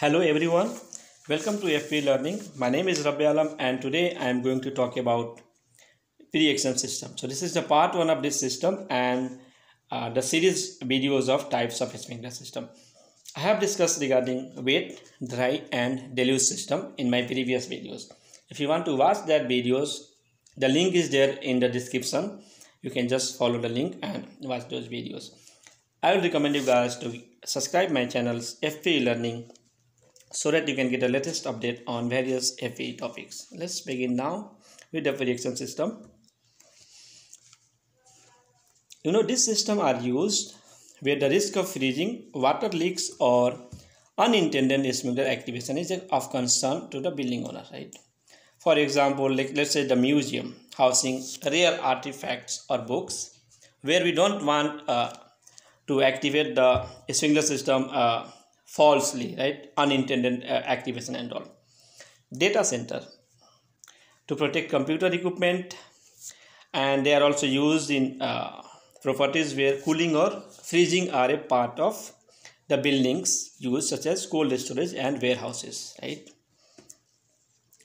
Hello everyone, welcome to FPE Learning. My name is Rabbi Alam and today I am going to talk about pre-action system. So this is the part one of this system and uh, the series videos of types of sprinkler system. I have discussed regarding wet, dry and deluge system in my previous videos. If you want to watch that videos, the link is there in the description. You can just follow the link and watch those videos. I will recommend you guys to subscribe my channels FPE Learning so that you can get the latest update on various FE topics. Let's begin now with the pre-action system. You know this system are used where the risk of freezing, water leaks or unintended sprinkler activation is of concern to the building owner, right? For example, like let's say the museum housing rare artifacts or books where we don't want uh, to activate the sprinkler system uh, falsely right? Unintended uh, activation and all. Data center to protect computer equipment and they are also used in uh, properties where cooling or freezing are a part of the buildings used such as cold storage and warehouses right?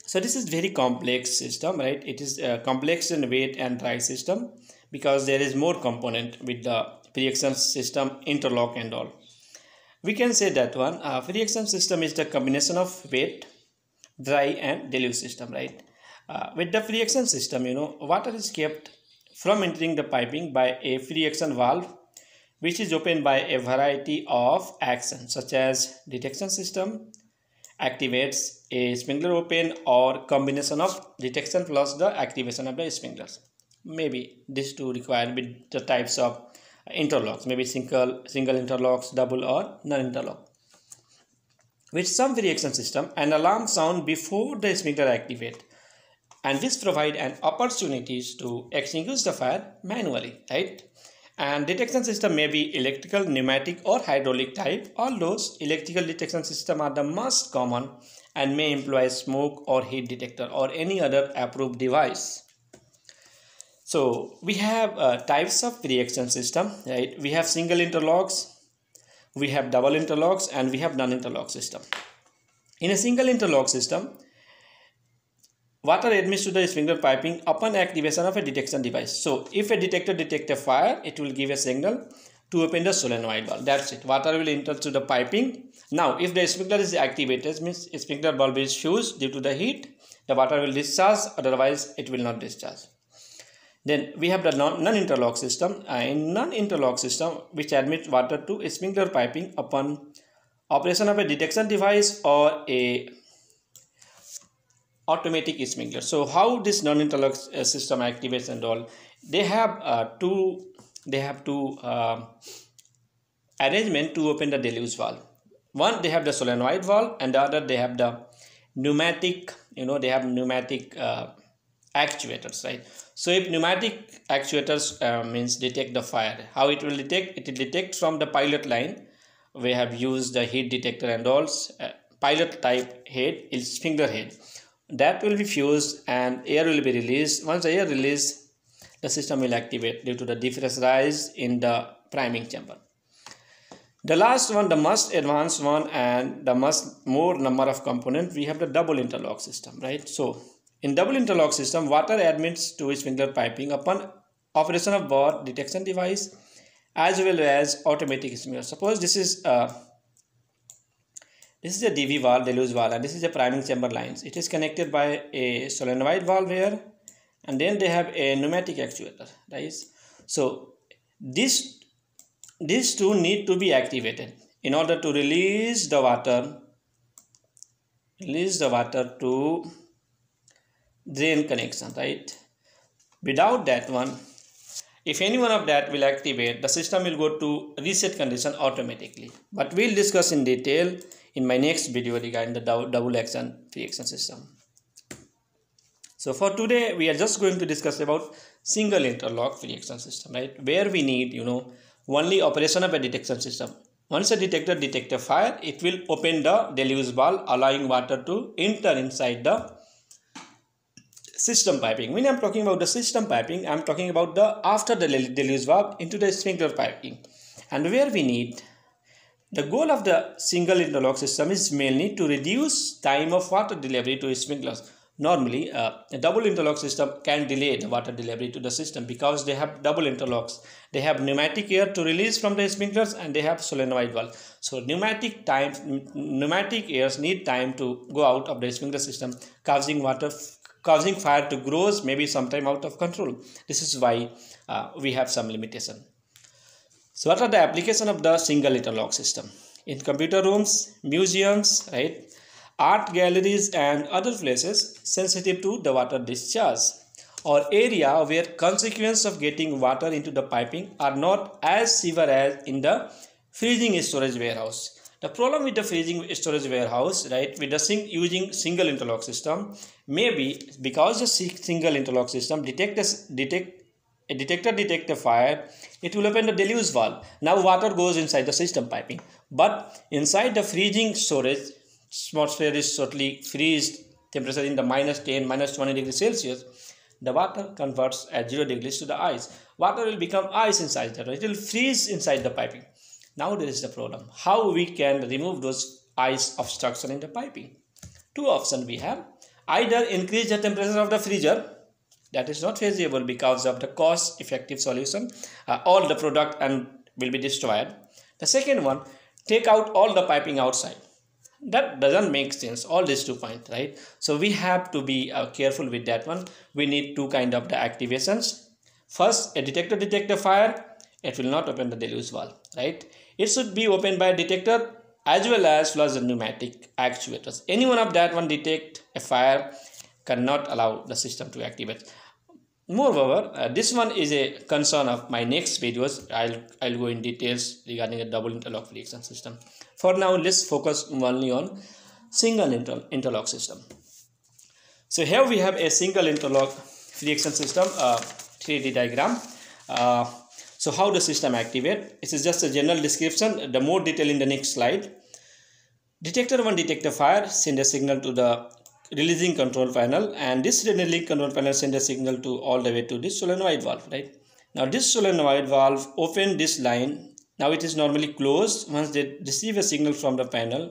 So this is very complex system right? It is a complex and wet and dry system because there is more component with the pre-action system interlock and all we can say that one uh, pre-action system is the combination of wet dry and deluge system right? Uh, with the pre-action system you know water is kept from entering the piping by a pre-action valve which is opened by a variety of actions such as detection system activates a sprinkler open or combination of detection plus the activation of the sprinklers maybe these two require the types of interlocks. Maybe single single interlocks double or non-interlock with some pre-action system an alarm sound before the sprinkler activate. And this provide an opportunities to extinguish the fire manually right? And detection system may be electrical pneumatic or hydraulic type all those electrical detection system are the most common and may employ smoke or heat detector or any other approved device so we have uh, types of pre-action system, right? We have single interlocks, we have double interlocks, and we have non-interlock system. In a single interlock system, water admits to the sprinkler piping upon activation of a detection device. So if a detector detects a fire, it will give a signal to open the solenoid valve. That's it. Water will enter through the piping. Now, if the sprinkler is activated, means sprinkler bulb is fused due to the heat, the water will discharge, otherwise it will not discharge. Then we have the non-interlock system. In non-interlock system, which admits water to sprinkler piping upon operation of a detection device or a automatic sprinkler. So how this non-interlock uh, system activates and all? They have uh, two. They have two uh, arrangement to open the deluge valve. One they have the solenoid valve, and the other they have the pneumatic. You know they have pneumatic uh, actuators, right? So if pneumatic actuators uh, means detect the fire, how it will detect? It will detect from the pilot line. We have used the heat detector and also uh, pilot type head is finger head. That will be fused and air will be released. Once the air release the system will activate due to the difference rise in the priming chamber. The last one, the most advanced one and the most more number of component, we have the double interlock system, right? So in double interlock system, water admits to sprinkler piping upon operation of bore detection device as well as automatic sprinkler. Suppose this is a, uh, this is a DV valve, deluge valve, and this is a priming chamber lines. It is connected by a solenoid valve here, and then they have a pneumatic actuator, right? So this these two need to be activated in order to release the water, release the water to drain connection right? Without that one if any one of that will activate the system will go to reset condition automatically. But we'll discuss in detail in my next video regarding the double action pre-action system. So for today we are just going to discuss about single interlock pre-action system right? Where we need you know only operation of a detection system. Once a detector detect a fire it will open the deluge valve allowing water to enter inside the system piping. When I'm talking about the system piping, I'm talking about the after the deluge valve into the sprinkler piping. And where we need The goal of the single interlock system is mainly to reduce time of water delivery to sprinklers. Normally, uh, a double interlock system can delay the water delivery to the system because they have double interlocks. They have pneumatic air to release from the sprinklers and they have solenoid valve. So pneumatic time, pneumatic airs need time to go out of the sprinkler system, causing water, causing fire to grow maybe sometime out of control. This is why uh, we have some limitation. So what are the application of the single interlock system? In computer rooms, museums, right? Art galleries and other places sensitive to the water discharge or area where consequence of getting water into the piping are not as severe as in the freezing storage warehouse. The problem with the freezing storage warehouse, right, with the sing using single interlock system, may be because the single interlock system detect, the, detect a detector detect a fire it will open the deluge valve. Now water goes inside the system piping. But inside the freezing storage atmosphere is totally freezed temperature in the minus 10 minus 20 degrees celsius the water converts at 0 degrees to the ice. Water will become ice inside that it will freeze inside the piping now there is the problem. How we can remove those ice obstruction in the piping? Two options we have. Either increase the temperature of the freezer. That is not feasible because of the cost effective solution uh, all the product and will be destroyed. The second one take out all the piping outside. That doesn't make sense. All these two points right? So we have to be uh, careful with that one. We need two kind of the activations. First a detector detect a fire it will not open the deluge valve right it should be opened by a detector as well as flush the pneumatic actuators any one of that one detect a fire cannot allow the system to activate Moreover, uh, this one is a concern of my next videos. I'll, I'll go in details regarding a double interlock pre-action system. For now, let's focus only on single inter interlock system. So here we have a single interlock pre-action system, uh, 3D diagram. Uh, so how the system activate? This is just a general description. The more detail in the next slide. Detector 1 detect a fire, send a signal to the releasing control panel and this releasing control panel send a signal to all the way to this solenoid valve right now this solenoid valve open this line now it is normally closed once they receive a signal from the panel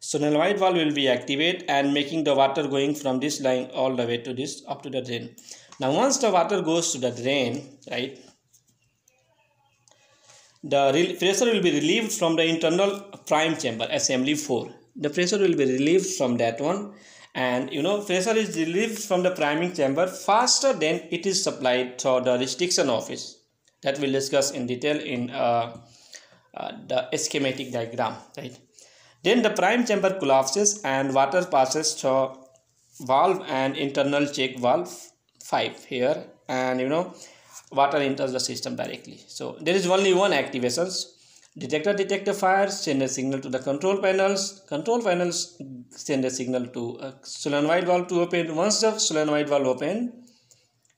solenoid valve will be activated and making the water going from this line all the way to this up to the drain now once the water goes to the drain right the pressure will be relieved from the internal prime chamber assembly 4 the pressure will be relieved from that one. And you know pressure is relieved from the priming chamber faster than it is supplied through the restriction orifice. That we'll discuss in detail in uh, uh, the schematic diagram right? Then the prime chamber collapses and water passes through valve and internal check valve 5 here. And you know water enters the system directly so there is only one activations Detector detect a fire, send a signal to the control panels. Control panels send a signal to a solenoid valve to open. Once the solenoid valve open,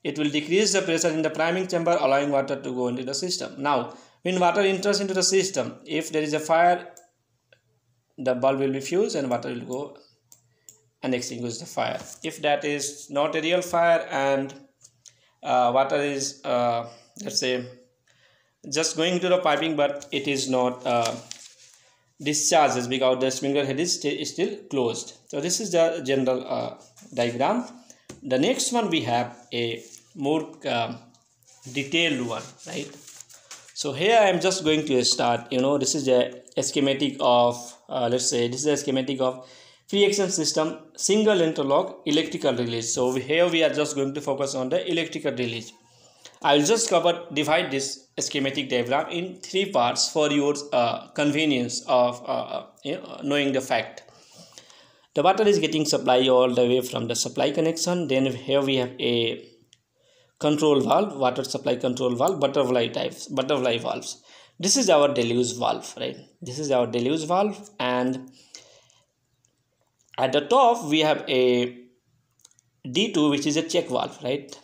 it will decrease the pressure in the priming chamber, allowing water to go into the system. Now, when water enters into the system, if there is a fire, the bulb will be fused and water will go and extinguish the fire. If that is not a real fire and uh, water is, uh, let's say, just going to the piping but it is not uh, discharges because the sprinkler head is, st is still closed. So this is the general uh, diagram. The next one we have a more uh, detailed one right? So here i am just going to start you know this is a schematic of uh, let's say this is a schematic of pre-action system single interlock electrical release so here we are just going to focus on the electrical release I will just cover divide this schematic diagram in three parts for your uh, convenience of uh, uh, you know, knowing the fact. The water is getting supply all the way from the supply connection. Then here we have a control valve, water supply control valve, butterfly types, butterfly valves. This is our deluge valve, right? This is our deluge valve, and at the top we have a D2, which is a check valve, right?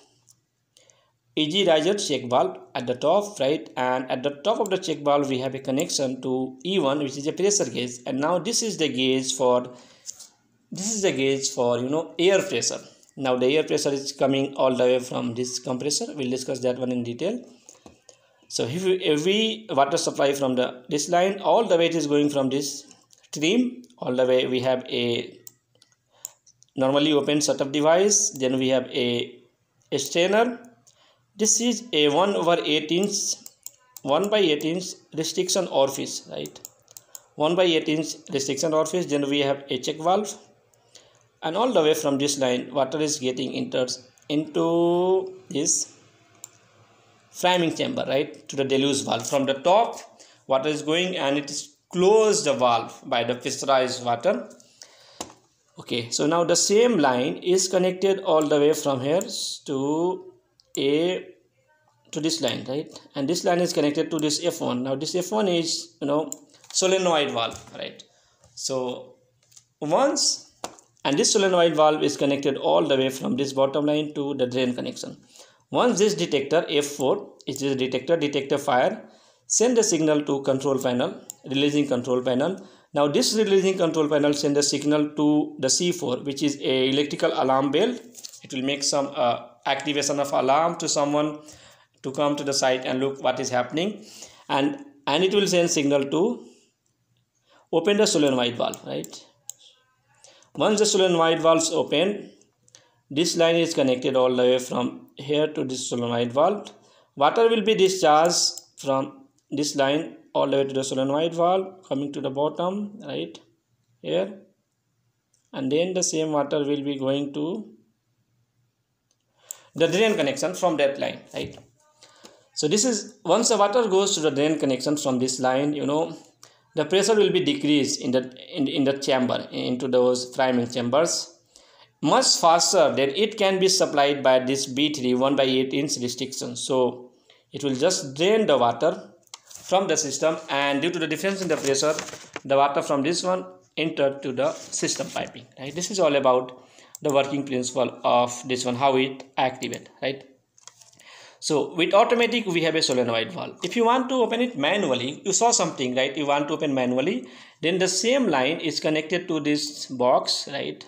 EG riser check valve at the top right? And at the top of the check valve we have a connection to E1 which is a pressure gauge. And now this is the gauge for this is the gauge for you know air pressure. Now the air pressure is coming all the way from this compressor. We'll discuss that one in detail. So if every water supply from the this line all the way it is going from this stream all the way we have a normally open setup device then we have a, strainer. This is a 1 over 8 inch 1 by 8 inch restriction orifice right? 1 by 8 inch restriction orifice then we have a check valve. And all the way from this line water is getting entered into this priming chamber right? To the deluge valve. From the top water is going and it is closed the valve by the pressurized water okay so now the same line is connected all the way from here to a to this line right? And this line is connected to this f1 now this f1 is you know solenoid valve right? So once and this solenoid valve is connected all the way from this bottom line to the drain connection. Once this detector f4 is this detector detector fire send a signal to control panel releasing control panel now this releasing control panel send a signal to the c4 which is a electrical alarm bell. It will make some uh, activation of alarm to someone to come to the site and look what is happening. And and it will send signal to open the solenoid valve right? Once the solenoid valve is open this line is connected all the way from here to this solenoid valve. Water will be discharged from this line all the way to the solenoid valve coming to the bottom right here. And then the same water will be going to the drain connection from that line right? So this is once the water goes to the drain connection from this line you know the pressure will be decreased in the in, in the chamber into those priming chambers. Much faster than it can be supplied by this b3 1 by 8 inch restriction. So it will just drain the water from the system and due to the difference in the pressure the water from this one entered to the system piping right this is all about the working principle of this one how it activate right so with automatic we have a solenoid valve. If you want to open it manually, you saw something, right? You want to open manually, then the same line is connected to this box, right?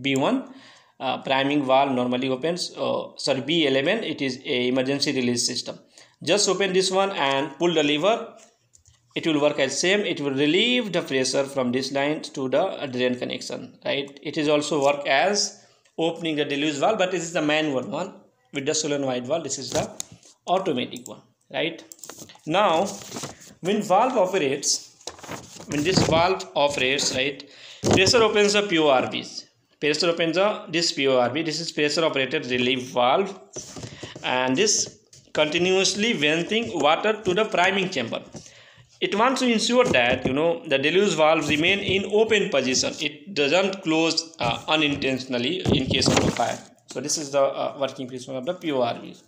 B1 uh, priming valve normally opens, uh, sorry B11 it is a emergency release system. Just open this one and pull the lever. It will work as same. It will relieve the pressure from this line to the drain connection, right? It is also work as opening the deluge valve, but this is the manual one with the solenoid valve this is the automatic one right now when valve operates when this valve operates right pressure opens the PORVs pressure opens the this PORV this is pressure operated relief valve and this continuously venting water to the priming chamber it wants to ensure that you know the deluge valve remain in open position it doesn't close uh, unintentionally in case of a fire so this is the uh, working principle of the PORV.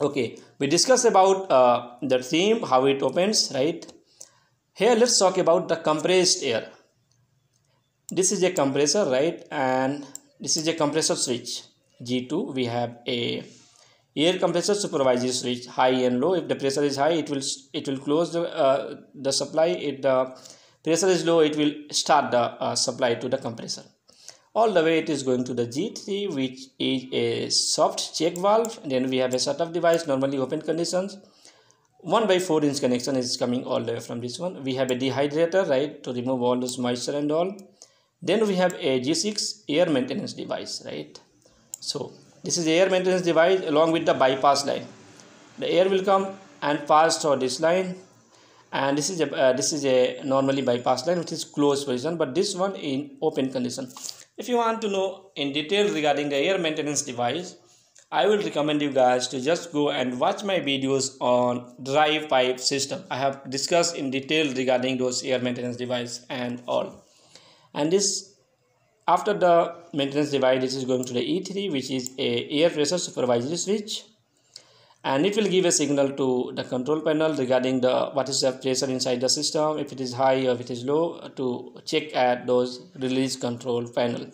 Okay, we discussed about uh, the theme, how it opens, right? Here, let's talk about the compressed air. This is a compressor, right? And this is a compressor switch. G2, we have a air compressor supervisory switch, high and low. If the pressure is high, it will it will close the uh, the supply. If the pressure is low, it will start the uh, supply to the compressor. All the way it is going to the G3 which is a soft check valve. Then we have a setup device normally open conditions. 1 by 4 inch connection is coming all the way from this one. We have a dehydrator right to remove all this moisture and all. Then we have a G6 air maintenance device right? So this is air maintenance device along with the bypass line the air will come and pass through this line and this is a uh, this is a normally bypass line which is closed position but this one in open condition if you want to know in detail regarding the air maintenance device, I will recommend you guys to just go and watch my videos on dry pipe system. I have discussed in detail regarding those air maintenance device and all. And this after the maintenance device, this is going to the E3, which is a air pressure supervisory switch. And it will give a signal to the control panel regarding the what is the pressure inside the system if it is high or if it is low to check at those release control panel.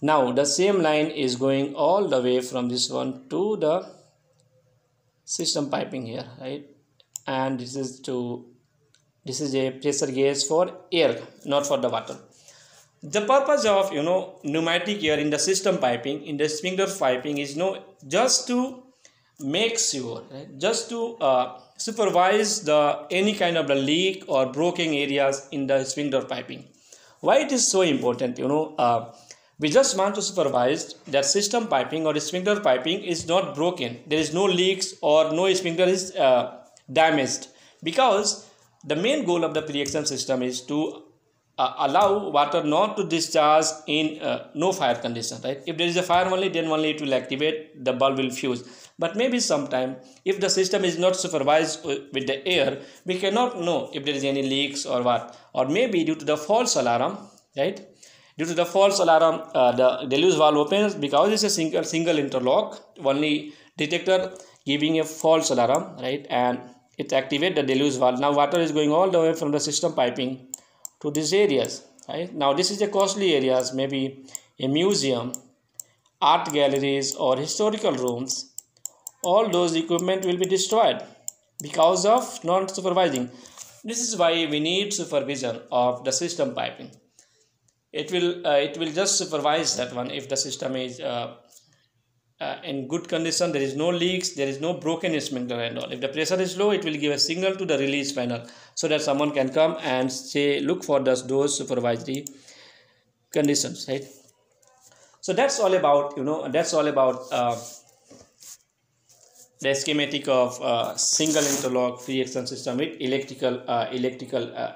Now the same line is going all the way from this one to the system piping here right? And this is to this is a pressure gauge for air not for the water the purpose of you know pneumatic air in the system piping in the sprinkler piping is no just to make sure right, just to uh, supervise the any kind of the leak or broken areas in the sprinkler piping. Why it is so important you know uh, we just want to supervise that system piping or sprinkler piping is not broken. There is no leaks or no sprinkler is uh, damaged. Because the main goal of the pre-action system is to uh, allow water not to discharge in uh, no fire condition right? If there is a fire only then only it will activate the bulb will fuse. But maybe sometime if the system is not supervised with the air we cannot know if there is any leaks or what. Or maybe due to the false alarm right? Due to the false alarm uh, the deluge valve opens because it's a single single interlock only detector giving a false alarm right? And it activate the deluge valve. Now water is going all the way from the system piping to these areas right? Now this is a costly areas maybe a museum art galleries or historical rooms. All those equipment will be destroyed because of non supervising this is why we need supervision of the system piping. It will uh, it will just supervise that one if the system is uh, uh, in good condition there is no leaks there is no broken sprinkler and all if the pressure is low it will give a signal to the release panel so that someone can come and say look for those, those supervisory conditions right? So that's all about you know that's all about uh, the schematic of uh, single interlock pre-action system with electrical uh, electrical uh,